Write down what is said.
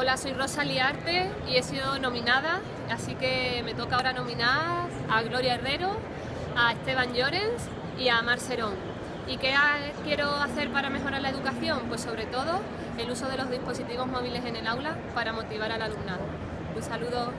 Hola, soy Rosa Liarte y he sido nominada, así que me toca ahora nominar a Gloria Herrero, a Esteban Llorens y a Marcerón. ¿Y qué quiero hacer para mejorar la educación? Pues sobre todo el uso de los dispositivos móviles en el aula para motivar al alumnado. Un saludo.